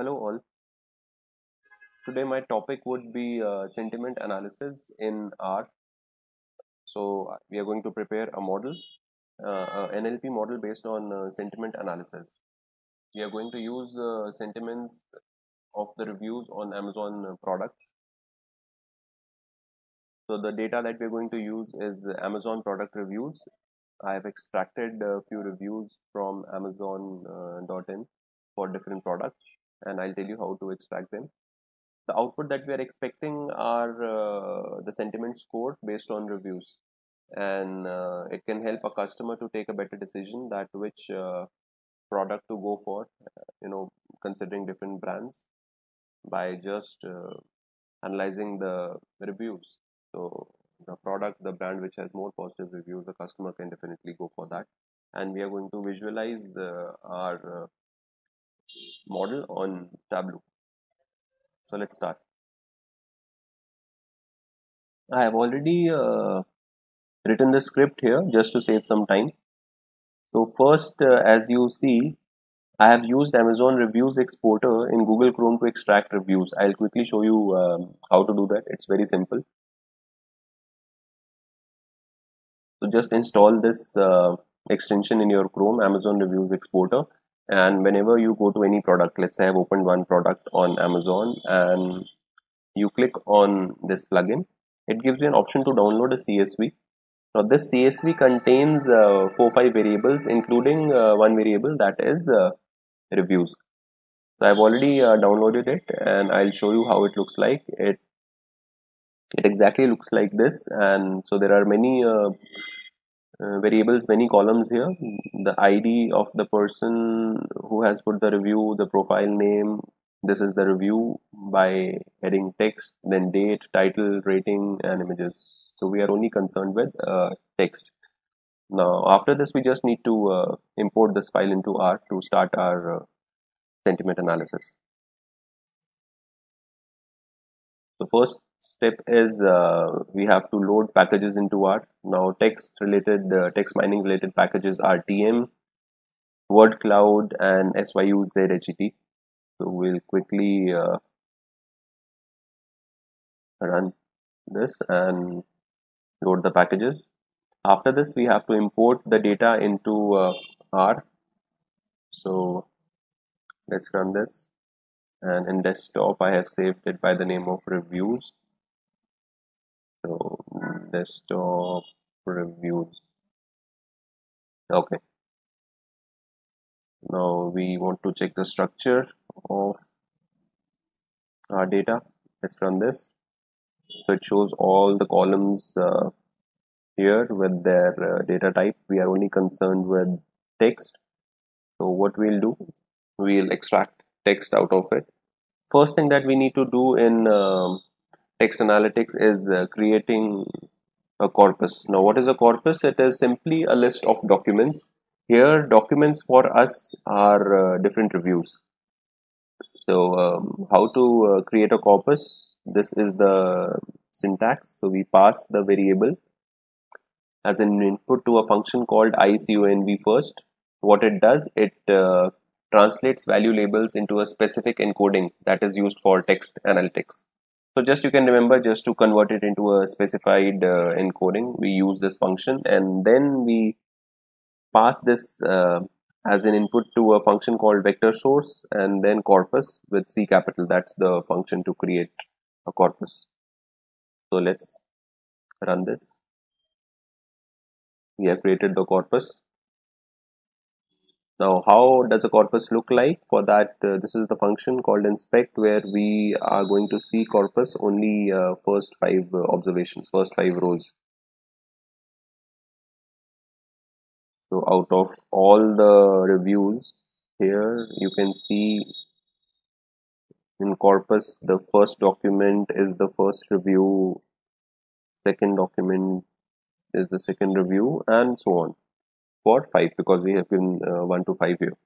Hello all. Today my topic would be uh, sentiment analysis in R. So we are going to prepare a model, uh, a NLP model based on uh, sentiment analysis. We are going to use uh, sentiments of the reviews on Amazon products. So the data that we're going to use is Amazon product reviews. I have extracted a few reviews from Amazon.in for different products and I'll tell you how to extract them. The output that we are expecting are uh, the sentiment score based on reviews. And uh, it can help a customer to take a better decision that which uh, product to go for you know considering different brands by just uh, analyzing the reviews. So the product the brand which has more positive reviews the customer can definitely go for that. And we are going to visualize uh, our uh, model on Tableau. So let's start. I have already uh, written the script here just to save some time. So first, uh, as you see, I have used Amazon Reviews Exporter in Google Chrome to extract reviews. I'll quickly show you um, how to do that. It's very simple. So just install this uh, extension in your Chrome, Amazon Reviews Exporter and whenever you go to any product let's say i've opened one product on amazon and you click on this plugin it gives you an option to download a csv now this csv contains uh, four five variables including uh, one variable that is uh, reviews. So i've already uh, downloaded it and i'll show you how it looks like. It it exactly looks like this. And so there are many uh, variables many columns here. The id of the person who has put the review the profile name this is the review by heading text then date title rating and images. So we are only concerned with uh, text. Now after this we just need to uh, import this file into r to start our uh, sentiment analysis. The first step is uh, we have to load packages into R. Now text related, uh, text mining related packages are TM, word cloud and SYUZHET. So we'll quickly uh, run this and load the packages. After this we have to import the data into uh, R. So let's run this and in desktop I have saved it by the name of reviews so desktop reviews. Okay. Now we want to check the structure of our data. Let's run this. So it shows all the columns uh, here with their uh, data type. We are only concerned with text. So what we'll do we'll extract text out of it. First thing that we need to do in um, text analytics is uh, creating a corpus. Now, what is a corpus? It is simply a list of documents. Here, documents for us are uh, different reviews. So, um, how to uh, create a corpus? This is the syntax. So, we pass the variable as an input to a function called iconv first. What it does, it uh, translates value labels into a specific encoding that is used for text analytics. So just you can remember just to convert it into a specified uh, encoding, we use this function and then we pass this uh, as an input to a function called vector source and then corpus with C capital. That's the function to create a corpus. So let's run this. We have created the corpus now, how does a corpus look like? For that, uh, this is the function called inspect where we are going to see corpus only uh, first five uh, observations, first five rows. So, out of all the reviews here, you can see in corpus, the first document is the first review, second document is the second review, and so on for 5 because we have given uh, 1 to 5 here.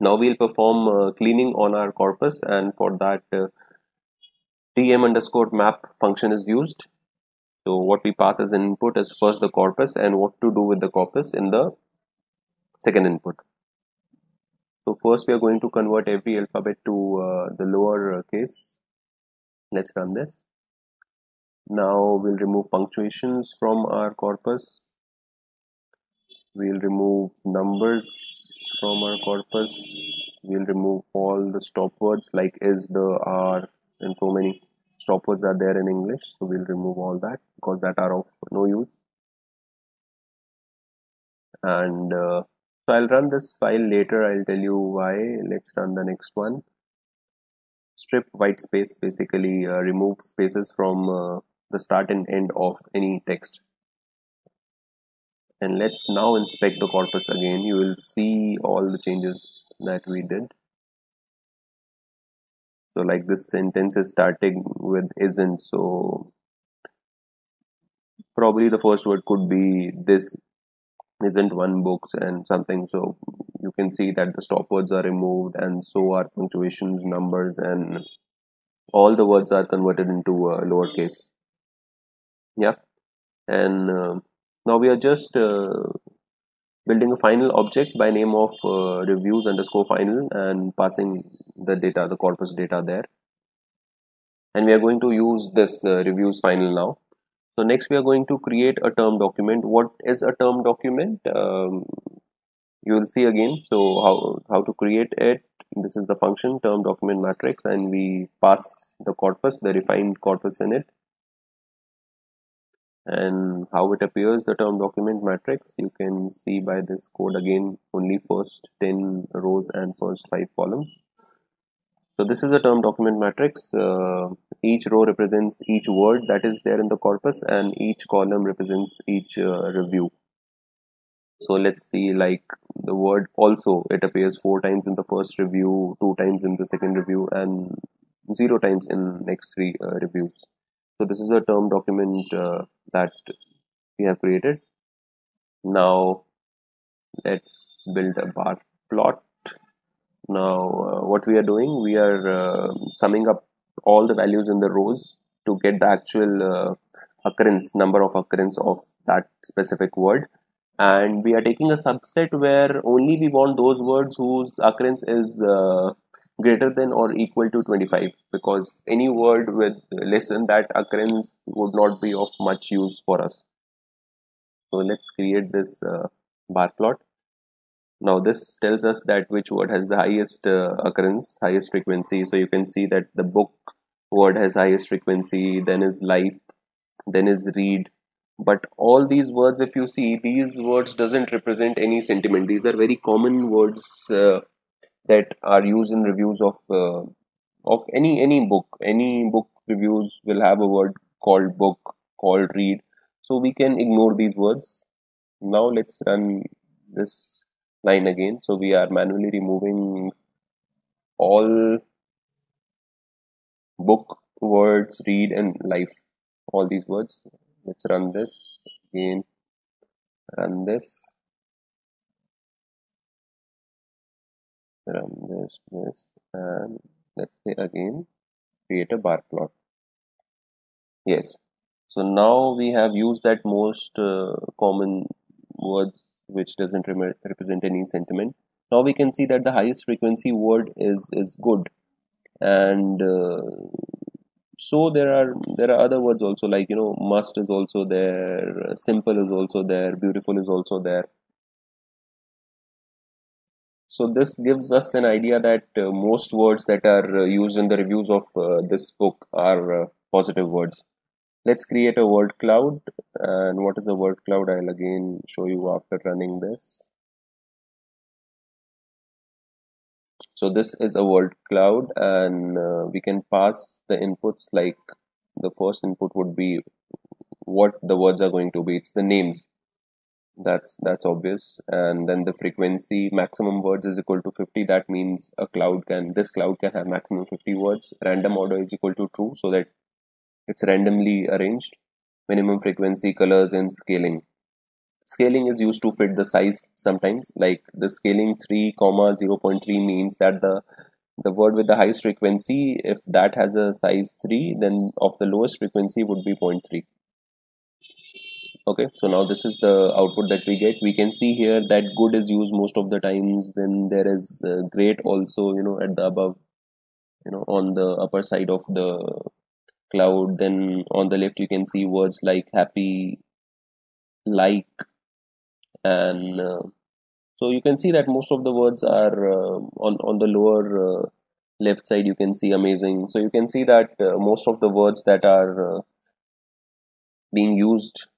Now we'll perform uh, cleaning on our corpus and for that uh, tm underscore map function is used. So what we pass as input is first the corpus and what to do with the corpus in the second input. so first we are going to convert every alphabet to uh, the lower case let's run this now we'll remove punctuations from our corpus we'll remove numbers from our corpus. We'll remove all the stop words like is the are and so many stop words are there in english. So we'll remove all that because that are of no use. And uh, so i'll run this file later. I'll tell you why. Let's run the next one. Strip white space basically uh, remove spaces from uh, the start and end of any text and let's now inspect the corpus again. You will see all the changes that we did. So like this sentence is starting with isn't so probably the first word could be this isn't one books and something. So you can see that the stop words are removed and so are punctuations numbers and all the words are converted into uh, lowercase. Yeah. And uh, now we are just uh, building a final object by name of uh, reviews underscore final and passing the data the corpus data there. And we are going to use this uh, reviews final now. So next we are going to create a term document. What is a term document? Um, you will see again. So how how to create it. This is the function term document matrix and we pass the corpus the refined corpus in it and how it appears the term document matrix you can see by this code again only first 10 rows and first 5 columns. So this is a term document matrix. Uh, each row represents each word that is there in the corpus and each column represents each uh, review. So let's see like the word also it appears four times in the first review two times in the second review and zero times in next three uh, reviews. So this is a term document uh, that we have created. Now let's build a bar plot. Now uh, what we are doing we are uh, summing up all the values in the rows to get the actual uh, occurrence number of occurrence of that specific word. And we are taking a subset where only we want those words whose occurrence is uh, greater than or equal to 25 because any word with less than that occurrence would not be of much use for us. So let's create this uh, bar plot. Now this tells us that which word has the highest uh, occurrence, highest frequency. So you can see that the book word has highest frequency, then is life, then is read. But all these words, if you see, these words doesn't represent any sentiment. These are very common words uh, that are used in reviews of uh, of any any book. Any book reviews will have a word called book called read. So we can ignore these words. Now let's run this line again. So we are manually removing all book words read and life. All these words. Let's run this again. Run this run this this and let's say again create a bar plot. Yes. So now we have used that most uh, common words which doesn't represent any sentiment. Now we can see that the highest frequency word is is good. And uh, so there are there are other words also like you know must is also there simple is also there beautiful is also there so this gives us an idea that uh, most words that are uh, used in the reviews of uh, this book are uh, positive words. Let's create a word cloud. And what is a word cloud? I'll again show you after running this. So this is a word cloud and uh, we can pass the inputs like the first input would be what the words are going to be. It's the names that's that's obvious. And then the frequency maximum words is equal to 50 that means a cloud can this cloud can have maximum 50 words. Random order is equal to true so that it's randomly arranged. Minimum frequency colors and scaling. Scaling is used to fit the size sometimes. Like the scaling 3 comma 0.3 means that the the word with the highest frequency if that has a size 3 then of the lowest frequency would be 0.3 okay so now this is the output that we get. We can see here that good is used most of the times then there is uh, great also you know at the above you know on the upper side of the cloud. Then on the left you can see words like happy like and uh, so you can see that most of the words are uh, on on the lower uh, left side you can see amazing. So you can see that uh, most of the words that are uh, being used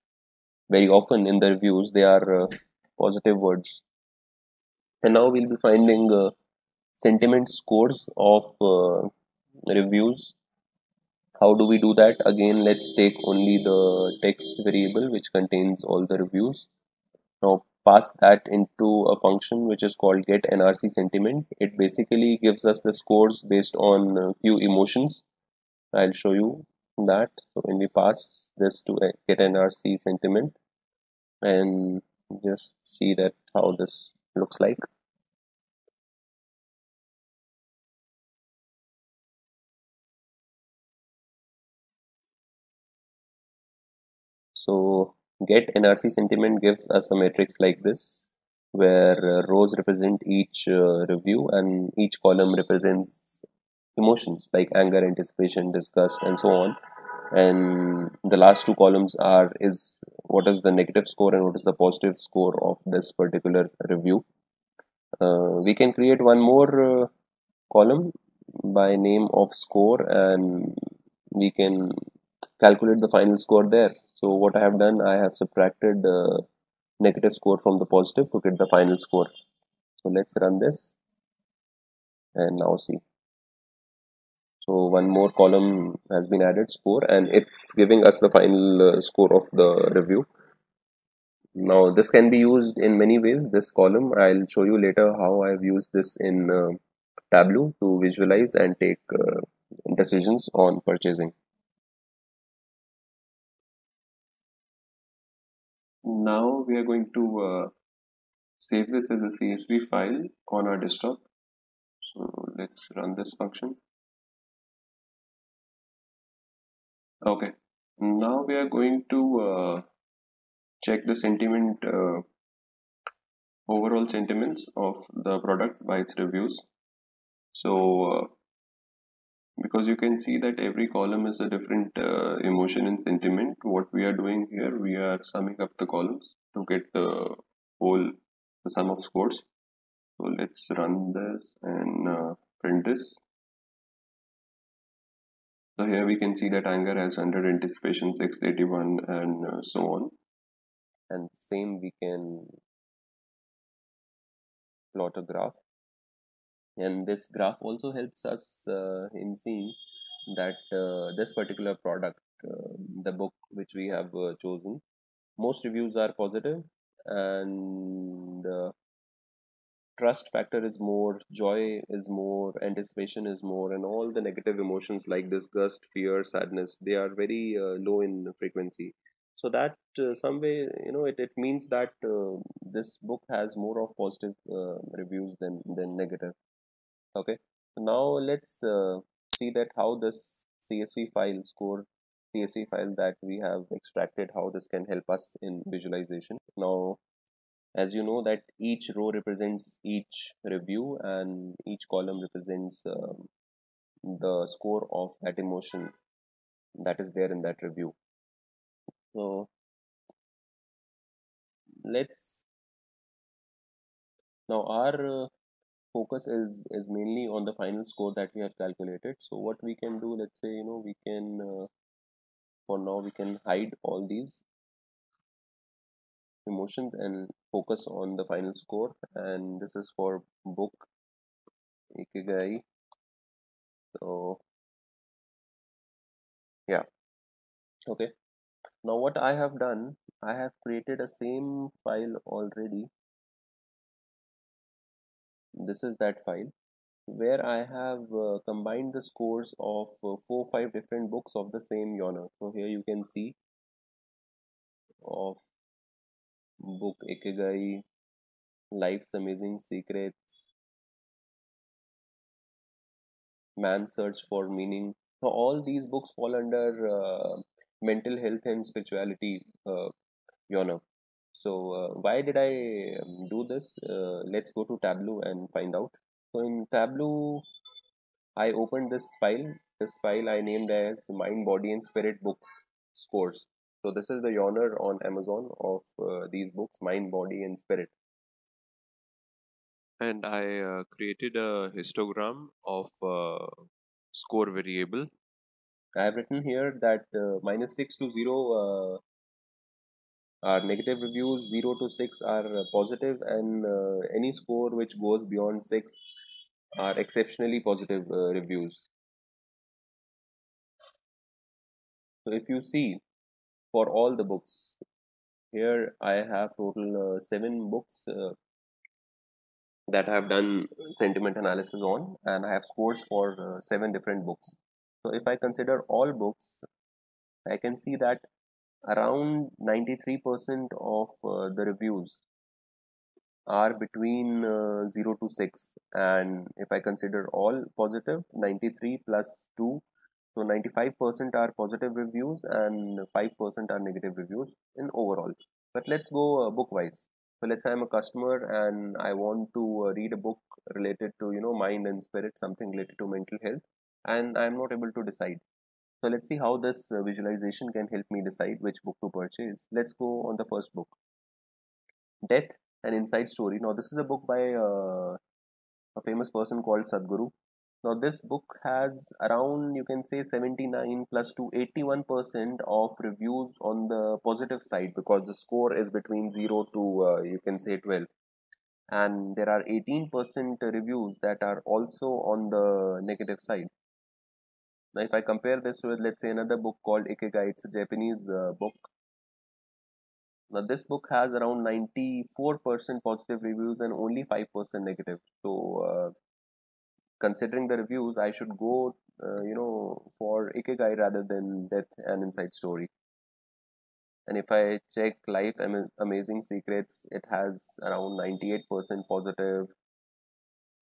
very often in the reviews they are uh, positive words. And now we'll be finding uh, sentiment scores of uh, reviews. How do we do that? Again let's take only the text variable which contains all the reviews. Now pass that into a function which is called get nrc sentiment. It basically gives us the scores based on a few emotions. I'll show you that. So when we pass this to get nrc sentiment and just see that how this looks like. So get nrc sentiment gives us a matrix like this where uh, rows represent each uh, review and each column represents emotions like anger anticipation disgust and so on. And the last two columns are is what is the negative score and what is the positive score of this particular review. Uh, we can create one more uh, column by name of score and we can calculate the final score there. So what I have done I have subtracted uh, negative score from the positive to get the final score. So let's run this and now see so one more column has been added score and it's giving us the final uh, score of the review. Now this can be used in many ways. This column i'll show you later how i've used this in uh, tableau to visualize and take uh, decisions on purchasing. Now we are going to uh, save this as a csv file on our desktop. So let's run this function okay. Now we are going to uh, check the sentiment uh, overall sentiments of the product by its reviews. So uh, because you can see that every column is a different uh, emotion and sentiment what we are doing here we are summing up the columns to get the whole the sum of scores. So let's run this and uh, print this so here we can see that anger has 100 anticipation 681 and uh, so on. And same we can plot a graph. And this graph also helps us uh, in seeing that uh, this particular product uh, the book which we have uh, chosen most reviews are positive and uh, trust factor is more joy is more anticipation is more and all the negative emotions like disgust fear sadness they are very uh, low in frequency. So that uh, some way you know it, it means that uh, this book has more of positive uh, reviews than than negative. Okay? Now let's uh, see that how this csv file score csv file that we have extracted how this can help us in visualization. Now as you know that each row represents each review and each column represents um, the score of that emotion that is there in that review. So let's now our uh, focus is is mainly on the final score that we have calculated. So what we can do let's say you know we can uh, for now we can hide all these emotions and focus on the final score. And this is for book. Ikigai. So yeah. Okay. Now what i have done i have created a same file already. This is that file where I have uh, combined the scores of uh, four five different books of the same genre. So here you can see of book Ikigai, Life's Amazing Secrets, Man's Search for Meaning. So all these books fall under uh, mental health and spirituality uh, genre. So uh, why did I um, do this? Uh, let's go to Tableau and find out. So in Tableau, I opened this file. This file I named as Mind, Body and Spirit Books Scores. So this is the genre on Amazon of uh, these books, Mind, Body and Spirit. And I uh, created a histogram of uh, score variable. I have written here that uh, minus 6 to 0 uh, are negative reviews, 0 to 6 are positive, and uh, any score which goes beyond 6 are exceptionally positive uh, reviews. So if you see for all the books, here I have total uh, 7 books uh, that I have done sentiment analysis on and I have scores for uh, 7 different books. So if I consider all books, I can see that around 93% of uh, the reviews are between uh, 0 to 6 and if I consider all positive 93 plus 2 so 95% are positive reviews and 5% are negative reviews in overall but let's go uh, book wise so let's say I'm a customer and I want to uh, read a book related to you know mind and spirit something related to mental health and I'm not able to decide so let's see how this uh, visualization can help me decide which book to purchase. Let's go on the first book. Death, an Inside Story. Now this is a book by uh, a famous person called Sadhguru. Now this book has around you can say 79 plus to 81% of reviews on the positive side because the score is between 0 to uh, you can say 12 and there are 18% reviews that are also on the negative side now, if I compare this with, let's say, another book called Ikigai, it's a Japanese uh, book. Now, this book has around 94% positive reviews and only 5% negative. So, uh, considering the reviews, I should go, uh, you know, for Ikigai rather than Death and Inside Story. And if I check Life Am- Amazing Secrets, it has around 98% positive.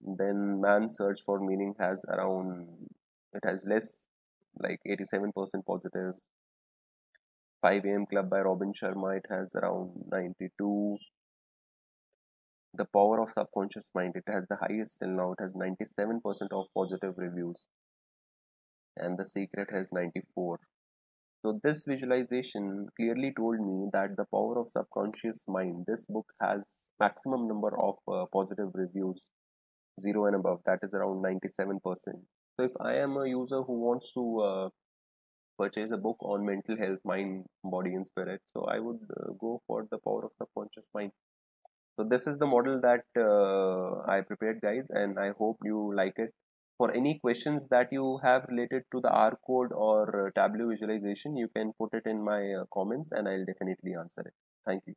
Then Man's Search for Meaning has around it has less like 87% positive. positive 5 am club by robin sharma it has around 92 the power of subconscious mind. It has the highest till now. It has 97% of positive reviews. And the secret has 94 so this visualization clearly told me that the power of subconscious mind this book has maximum number of uh, positive reviews 0 and above. That is around 97% so if I am a user who wants to uh, purchase a book on mental health, mind, body, and spirit, so I would uh, go for the power of subconscious mind. So this is the model that uh, I prepared, guys, and I hope you like it. For any questions that you have related to the R code or Tableau visualization, you can put it in my uh, comments, and I'll definitely answer it. Thank you.